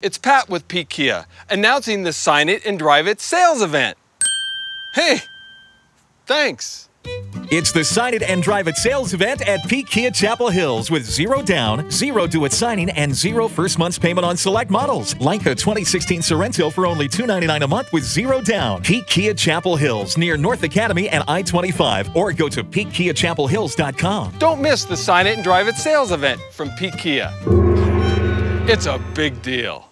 It's Pat with Peak Kia, announcing the Sign It and Drive It sales event. Hey, thanks. It's the Sign It and Drive It sales event at Peak Kia Chapel Hills with zero down, zero due at signing, and zero first month's payment on select models. Like the 2016 Sorento for only $299 a month with zero down. Peak Kia Chapel Hills near North Academy and I 25, or go to PeakKiaChapelHills.com. Don't miss the Sign It and Drive It sales event from Peak Kia. It's a big deal.